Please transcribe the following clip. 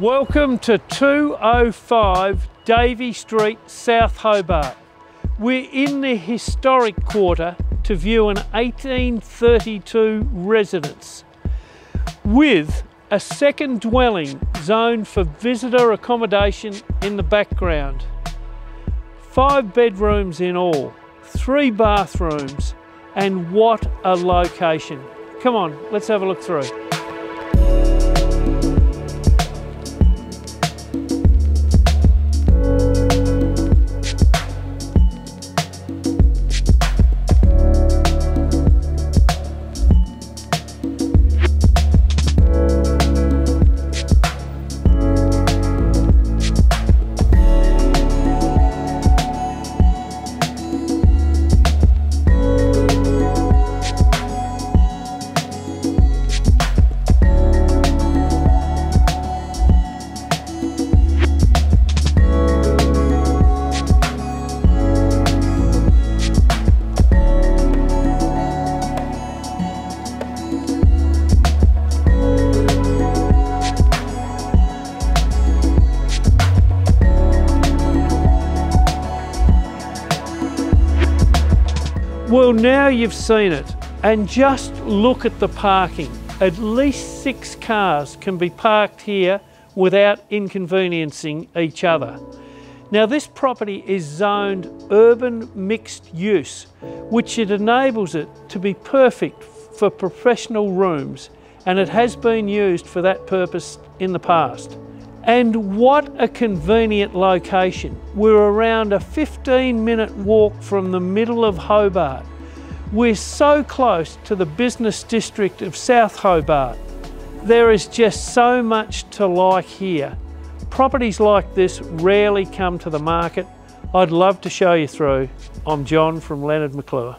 Welcome to 205 Davey Street, South Hobart. We're in the historic quarter to view an 1832 residence with a second dwelling zoned for visitor accommodation in the background. Five bedrooms in all, three bathrooms, and what a location. Come on, let's have a look through. Well, now you've seen it, and just look at the parking. At least six cars can be parked here without inconveniencing each other. Now, this property is zoned urban mixed use, which it enables it to be perfect for professional rooms, and it has been used for that purpose in the past. And what a convenient location. We're around a 15 minute walk from the middle of Hobart. We're so close to the business district of South Hobart. There is just so much to like here. Properties like this rarely come to the market. I'd love to show you through. I'm John from Lennard McLure.